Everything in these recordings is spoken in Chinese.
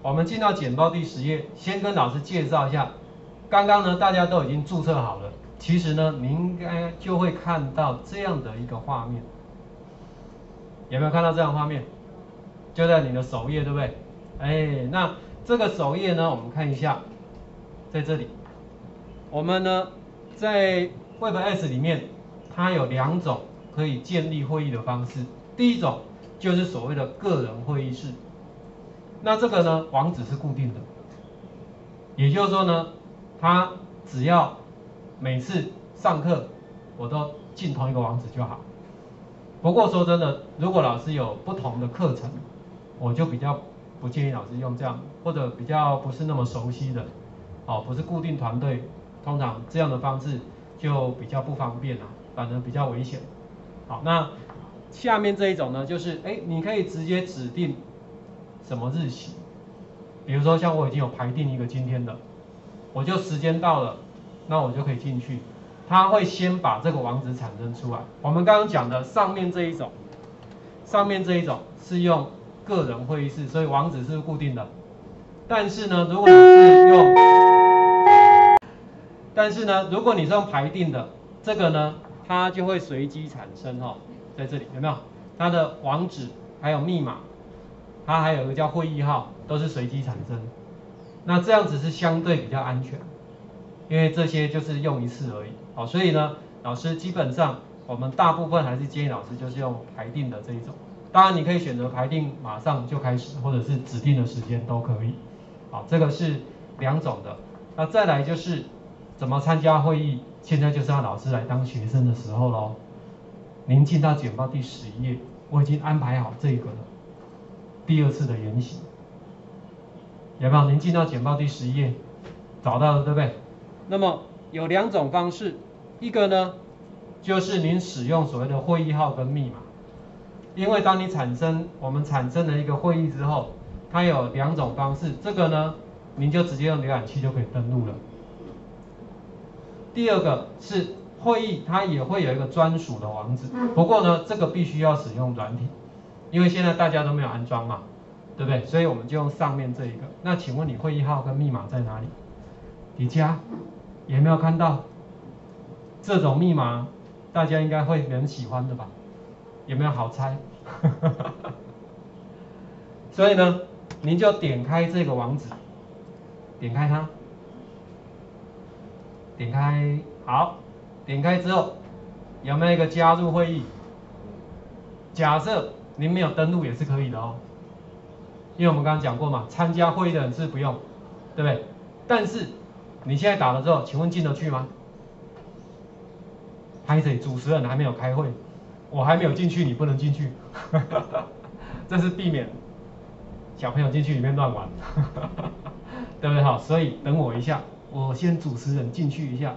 我们进到简报第十页，先跟老师介绍一下。刚刚呢，大家都已经注册好了，其实呢，你应该就会看到这样的一个画面。有没有看到这样画面？就在你的首页，对不对？哎，那这个首页呢，我们看一下，在这里，我们呢在 WebS 里面，它有两种可以建立会议的方式。第一种就是所谓的个人会议室，那这个呢网址是固定的，也就是说呢，它只要每次上课我都进同一个网址就好。不过说真的，如果老师有不同的课程，我就比较不建议老师用这样，或者比较不是那么熟悉的，哦，不是固定团队，通常这样的方式就比较不方便啊，反而比较危险。好，那下面这一种呢，就是哎，你可以直接指定什么日期，比如说像我已经有排定一个今天的，我就时间到了，那我就可以进去，它会先把这个网址产生出来。我们刚刚讲的上面这一种，上面这一种是用。个人会议室，所以网址是固定的。但是呢，如果你是用，但是呢，如果你是用排定的，这个呢，它就会随机产生哈，在这里有没有？它的网址还有密码，它还有一个叫会议号，都是随机产生。那这样子是相对比较安全，因为这些就是用一次而已。好，所以呢，老师基本上我们大部分还是建议老师就是用排定的这一种。当然，你可以选择排定马上就开始，或者是指定的时间都可以。好，这个是两种的。那再来就是怎么参加会议，现在就是让老师来当学生的时候喽。您进到简报第十一页，我已经安排好这个了。第二次的研习，有没有？您进到简报第十一页，找到了对不对？那么有两种方式，一个呢就是您使用所谓的会议号跟密码。因为当你产生我们产生了一个会议之后，它有两种方式，这个呢，您就直接用浏览器就可以登录了。第二个是会议，它也会有一个专属的网址，不过呢，这个必须要使用软体，因为现在大家都没有安装嘛，对不对？所以我们就用上面这一个。那请问你会议号跟密码在哪里？底下有没有看到？这种密码大家应该会很喜欢的吧？有没有好猜？所以呢，您就点开这个网址，点开它，点开好，点开之后有没有一个加入会议？假设您没有登录也是可以的哦，因为我们刚刚讲过嘛，参加会议的人是不用，对不对？但是你现在打了之后，请问进得去吗？拍谁？主持人还没有开会。我还没有进去，你不能进去，这是避免小朋友进去里面乱玩，对不对？好，所以等我一下，我先主持人进去一下，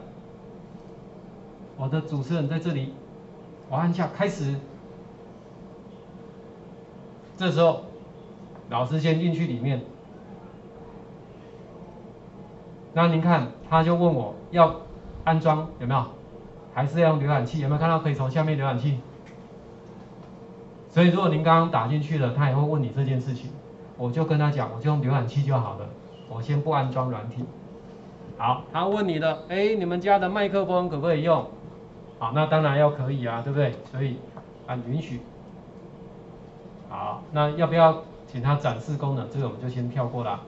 我的主持人在这里，我按下开始，这时候老师先进去里面，那您看，他就问我要安装有没有，还是要用浏览器？有没有看到可以从下面浏览器？所以如果您刚刚打进去了，他也会问你这件事情，我就跟他讲，我就用浏览器就好了，我先不安装软体。好，他问你的，哎，你们家的麦克风可不可以用？好，那当然要可以啊，对不对？所以按允许。好，那要不要请他展示功能？这个我们就先跳过了，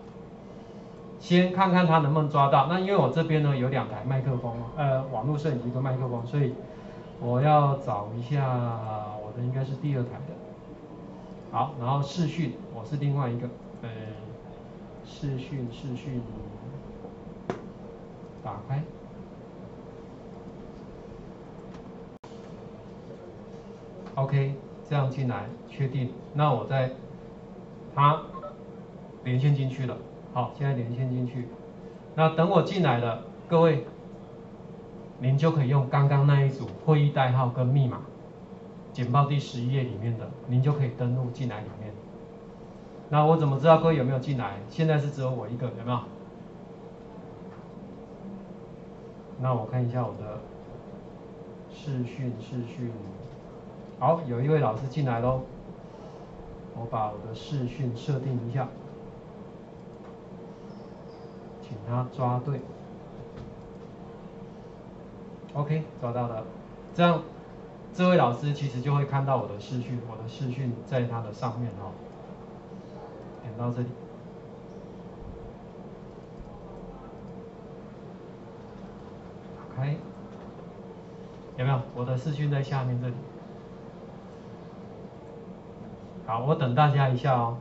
先看看他能不能抓到。那因为我这边呢有两台麦克风，呃，网络摄影机跟麦克风，所以我要找一下我。的应该是第二台的，好，然后视讯我是另外一个，呃，视讯视讯打开，OK，这样进来确定，那我再它连线进去了，好，现在连线进去，那等我进来了，各位，您就可以用刚刚那一组会议代号跟密码。简报第十一页里面的，您就可以登录进来里面。那我怎么知道各位有没有进来？现在是只有我一个，有没有？那我看一下我的视讯，视讯，好，有一位老师进来喽。我把我的视讯设定一下。请他抓对。OK，抓到了，这样这位老师其实就会看到我的视讯，我的视讯在他的上面哦。点到这里，打开，有没有？我的视讯在下面这里。好，我等大家一下哦。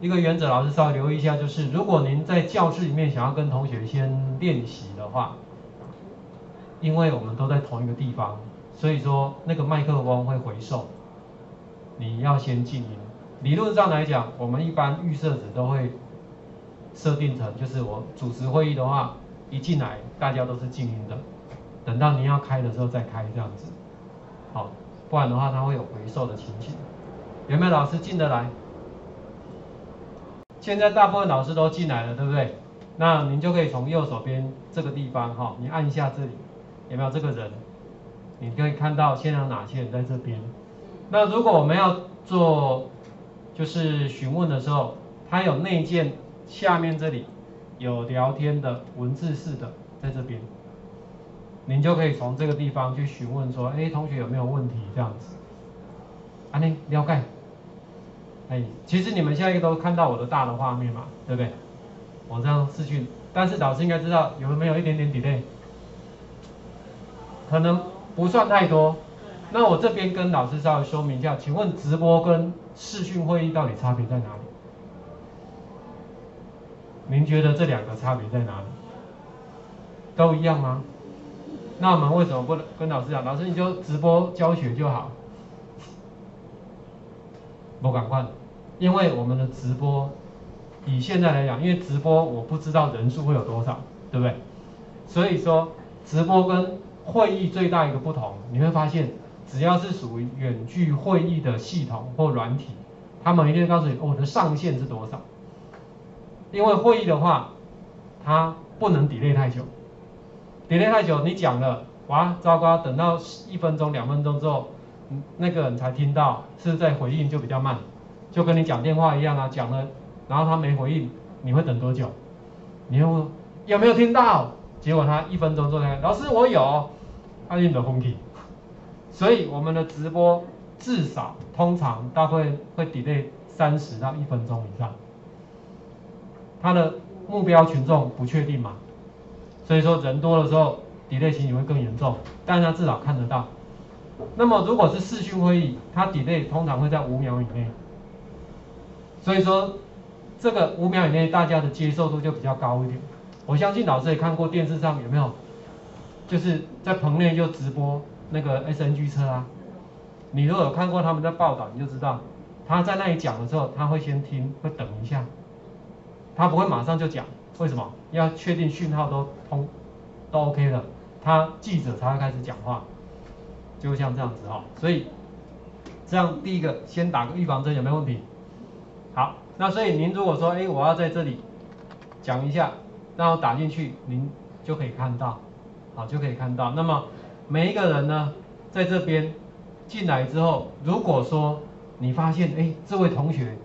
一个原则，老师稍微留意一下，就是如果您在教室里面想要跟同学先练习的话。因为我们都在同一个地方，所以说那个麦克风会回送，你要先静音。理论上来讲，我们一般预设值都会设定成，就是我主持会议的话，一进来大家都是静音的，等到您要开的时候再开这样子，好，不然的话它会有回授的情形。有没有老师进得来？现在大部分老师都进来了，对不对？那您就可以从右手边这个地方哈，你按一下这里。有没有这个人？你可以看到现在有哪些人在这边。那如果我们要做就是询问的时候，它有内建下面这里有聊天的文字式的在这边，您就可以从这个地方去询问说，哎，同学有没有问题这样子。啊，你了解？哎，其实你们现在都看到我的大的画面嘛，对不对？我这样视讯，但是老师应该知道有没有一点点 delay。可能不算太多，那我这边跟老师稍微说明一下，请问直播跟视讯会议到底差别在哪里？您觉得这两个差别在哪里？都一样吗？那我们为什么不能跟老师讲？老师你就直播教学就好，不敢换，因为我们的直播以现在来讲，因为直播我不知道人数会有多少，对不对？所以说直播跟会议最大一个不同，你会发现，只要是属于远距会议的系统或软体，他们一定会告诉你我的上限是多少。因为会议的话，它不能 delay 太久，delay 太久你讲了，哇，糟糕，等到一分钟、两分钟之后，那个人才听到，是在回应就比较慢，就跟你讲电话一样啊，讲了，然后他没回应，你会等多久？你又有没有听到？结果他一分钟之后，老师我有。他用的风气，所以我们的直播至少通常大概会 delay 三十到一分钟以上。他的目标群众不确定嘛，所以说人多的时候 delay 情形会更严重，但他至少看得到。那么如果是视讯会议，它 delay 通常会在五秒以内，所以说这个五秒以内大家的接受度就比较高一点。我相信老师也看过电视上有没有？就是在棚内就直播那个 SNG 车啊，你如果有看过他们在报道，你就知道他在那里讲的时候，他会先听，会等一下，他不会马上就讲，为什么？要确定讯号都通，都 OK 了，他记者才会开始讲话，就像这样子哈。所以这样第一个先打个预防针有没有问题？好，那所以您如果说哎我要在这里讲一下，然后打进去，您就可以看到。好，就可以看到。那么每一个人呢，在这边进来之后，如果说你发现，哎，这位同学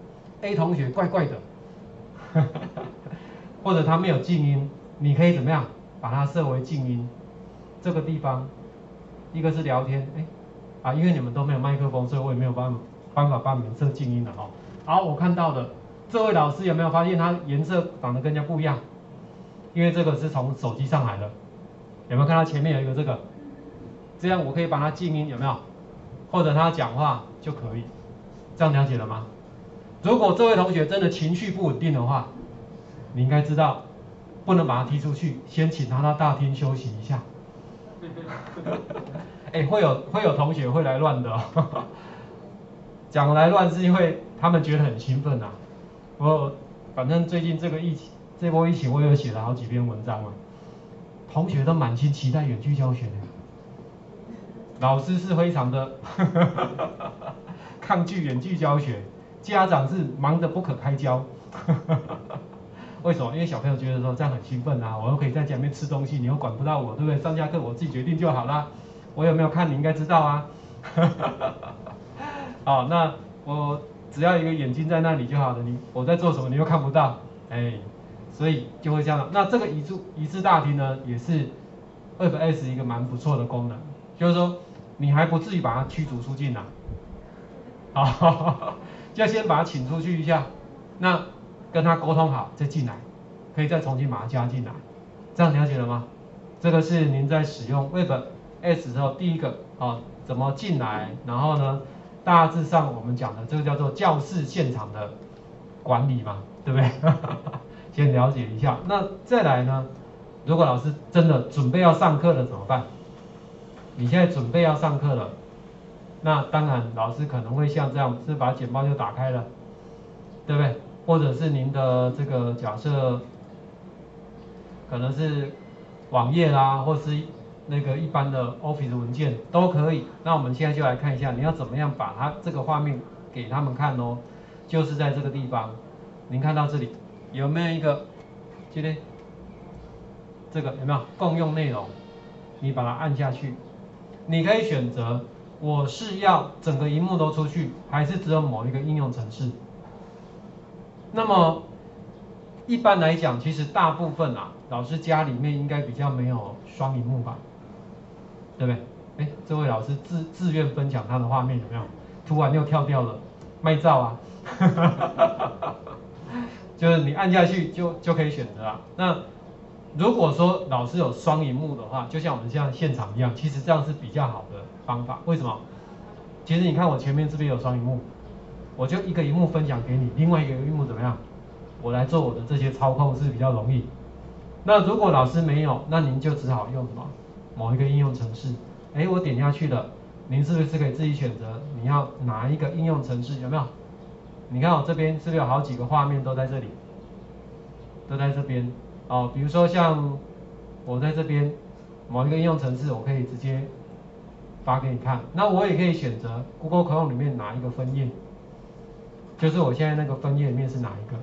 A 同学怪怪的，或者他没有静音，你可以怎么样？把它设为静音。这个地方，一个是聊天，哎，啊，因为你们都没有麦克风，所以我也没有办法办法帮你们设静音的哈。好，我看到的这位老师有没有发现他颜色长得跟人家不一样？因为这个是从手机上来的。有没有看到前面有一个这个？这样我可以把它静音，有没有？或者他讲话就可以，这样了解了吗？如果这位同学真的情绪不稳定的话，你应该知道，不能把他踢出去，先请他到大厅休息一下。哎，会有会有同学会来乱的，讲来乱是因为他们觉得很兴奋呐。我反正最近这个疫情，这波疫情我有写了好几篇文章嘛。同学都满心期待远距教学的，老师是非常的 抗拒远距教学，家长是忙得不可开交。为什么？因为小朋友觉得说这样很兴奋啊，我又可以在家里面吃东西，你又管不到我，对不对？上下课我自己决定就好啦。我有没有看你应该知道啊。好，那我只要一个眼睛在那里就好了，你我在做什么你又看不到，哎，所以就会这样。那这个一字一字大厅呢，也是 Web S 一个蛮不错的功能，就是说你还不至于把它驱逐出境啊，好，就先把它请出去一下，那跟他沟通好再进来，可以再重新把它加进来，这样了解了吗？这个是您在使用 Web S 时候第一个啊，怎么进来，然后呢，大致上我们讲的这个叫做教室现场的管理嘛，对不对？先了解一下，那再来呢？如果老师真的准备要上课了怎么办？你现在准备要上课了，那当然老师可能会像这样，是把简报就打开了，对不对？或者是您的这个假设，可能是网页啦，或是那个一般的 Office 文件都可以。那我们现在就来看一下，你要怎么样把它这个画面给他们看哦，就是在这个地方，您看到这里。有没有一个，今天这个有没有共用内容？你把它按下去，你可以选择我是要整个荧幕都出去，还是只有某一个应用程式？那么一般来讲，其实大部分啊，老师家里面应该比较没有双荧幕吧？对不对？哎，这位老师自自愿分享他的画面有没有？突然又跳掉了，卖照啊！就是你按下去就就可以选择啊。那如果说老师有双荧幕的话，就像我们现在现场一样，其实这样是比较好的方法。为什么？其实你看我前面这边有双荧幕，我就一个荧幕分享给你，另外一个荧幕怎么样？我来做我的这些操控是比较容易。那如果老师没有，那您就只好用什么？某一个应用程式。哎，我点下去了，您是不是可以自己选择你要哪一个应用程式？有没有？你看我这边是不是有好几个画面都在这里，都在这边哦。比如说像我在这边某一个应用程式，我可以直接发给你看。那我也可以选择 Google Chrome 里面哪一个分页，就是我现在那个分页里面是哪一个，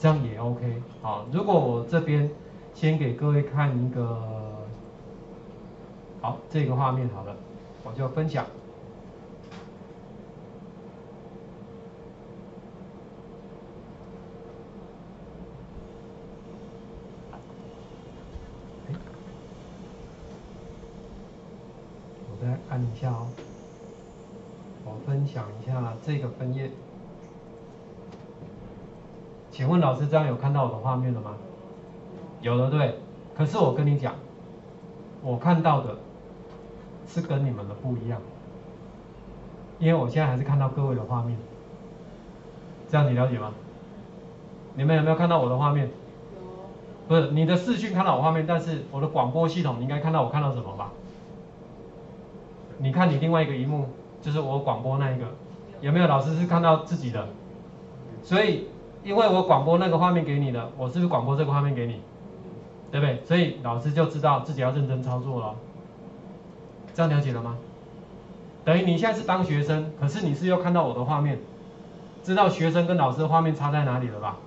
这样也 OK。好，如果我这边先给各位看一个，好，这个画面好了，我就分享。我再按一下哦，我分享一下这个分页。请问老师这样有看到我的画面了吗？有了对，可是我跟你讲，我看到的是跟你们的不一样，因为我现在还是看到各位的画面，这样你了解吗？你们有没有看到我的画面？不是你的视讯看到我画面，但是我的广播系统你应该看到我看到什么吧？你看你另外一个荧幕，就是我广播那一个，有没有老师是看到自己的？所以因为我广播那个画面给你了，我是不是广播这个画面给你？对不对？所以老师就知道自己要认真操作了。这样了解了吗？等于你现在是当学生，可是你是又看到我的画面，知道学生跟老师的画面差在哪里了吧？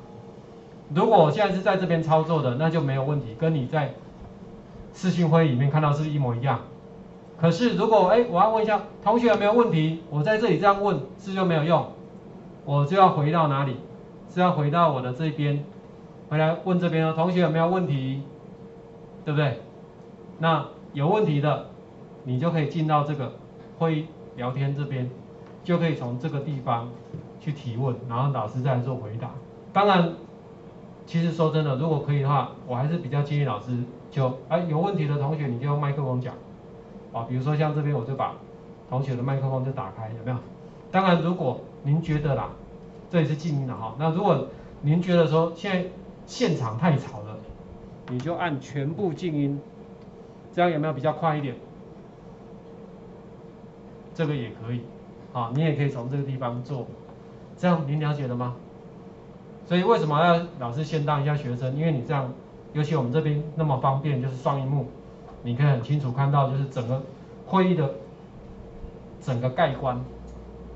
如果我现在是在这边操作的，那就没有问题，跟你在视讯会议里面看到是一模一样。可是如果哎，我要问一下同学有没有问题？我在这里这样问是就没有用，我就要回到哪里？是要回到我的这边，回来问这边哦，同学有没有问题？对不对？那有问题的，你就可以进到这个会议聊天这边，就可以从这个地方去提问，然后老师再来做回答。当然，其实说真的，如果可以的话，我还是比较建议老师就哎有问题的同学你就用麦克风讲。啊，比如说像这边，我就把同学的麦克风就打开，有没有？当然，如果您觉得啦，这里是静音的哈。那如果您觉得说现在现场太吵了，你就按全部静音，这样有没有比较快一点？这个也可以，啊，你也可以从这个地方做，这样您了解了吗？所以为什么要老师先当一下学生？因为你这样，尤其我们这边那么方便，就是双荧幕。你可以很清楚看到，就是整个会议的整个概观，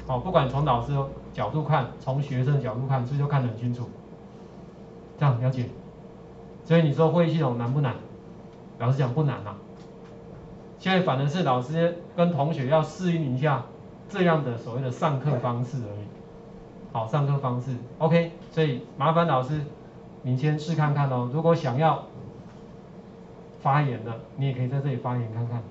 哦，不管从老师角度看，从学生角度看，这就看得很清楚。这样了解？所以你说会议系统难不难？老师讲不难啊。现在反而是老师跟同学要适应一下这样的所谓的上课方式而已。好，上课方式，OK。所以麻烦老师你先试看看哦。如果想要发言的，你也可以在这里发言看看。